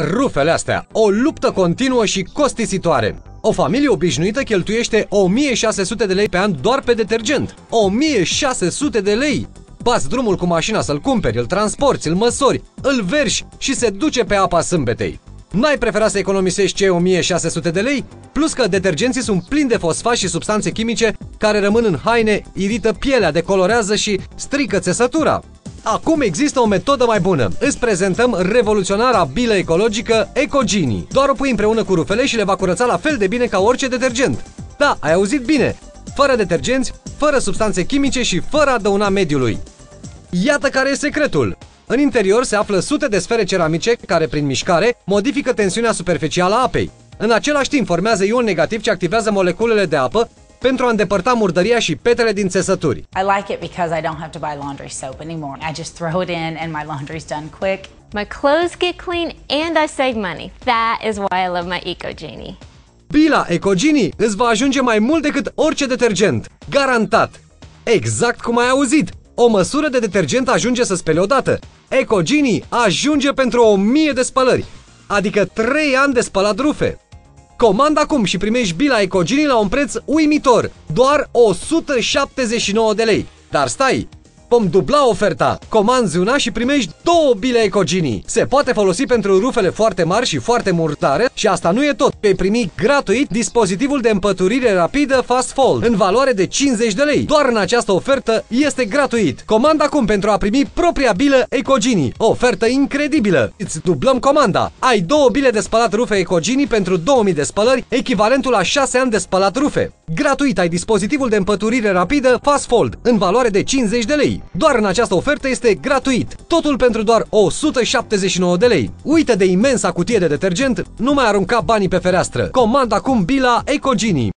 Rufele astea, o luptă continuă și costisitoare. O familie obișnuită cheltuiește 1600 de lei pe an doar pe detergent. 1600 de lei! Bați drumul cu mașina să-l cumperi, îl transporti, îl măsori, îl verși și se duce pe apa sâmbetei. N-ai preferat să economisești cei 1600 de lei? Plus că detergenții sunt plini de fosfați și substanțe chimice care rămân în haine, irită pielea, decolorează și strică țesătura. Acum există o metodă mai bună. Îți prezentăm revoluționara bilă ecologică Ecogini. Doar o pui împreună cu rufele și le va curăța la fel de bine ca orice detergent. Da, ai auzit bine! Fără detergenți, fără substanțe chimice și fără a dăuna mediului. Iată care e secretul! În interior se află sute de sfere ceramice care, prin mișcare, modifică tensiunea superficială a apei. În același timp formează ion negativ ce activează moleculele de apă pentru a îndepărta murdăria și petele din țesături. I like it because I don't have to buy laundry soap anymore. I just throw it in and my laundry's done quick. My clothes get clean and I save money. That is why I love my Eco Genie. Bila Ecogini îți va ajunge mai mult decât orice detergent. Garantat! Exact cum ai auzit! O măsură de detergent ajunge să spele odată. Ecogini ajunge pentru 1000 de spălări, adică 3 ani de spălat rufe. Comanda acum și primești bila Ecogini la un preț uimitor, doar 179 de lei. Dar stai, Vom dubla oferta. Comanzi una și primești două bile Ecogini. Se poate folosi pentru rufele foarte mari și foarte murdare și asta nu e tot. Vei primi gratuit dispozitivul de împăturire rapidă Fast Fold în valoare de 50 de lei. Doar în această ofertă este gratuit. Comanda acum pentru a primi propria bilă Ecogini. Ofertă incredibilă. Îți dublăm comanda. Ai două bile de spălat rufe Ecogini pentru 2000 de spălări, echivalentul la 6 ani de spălat rufe. Gratuit ai dispozitivul de împăturire rapidă Fast Fold în valoare de 50 de lei. Doar în această ofertă este gratuit. Totul pentru doar 179 de lei. Uită de imensa cutie de detergent, nu mai arunca banii pe fereastră. Comanda acum Bila Ecogini.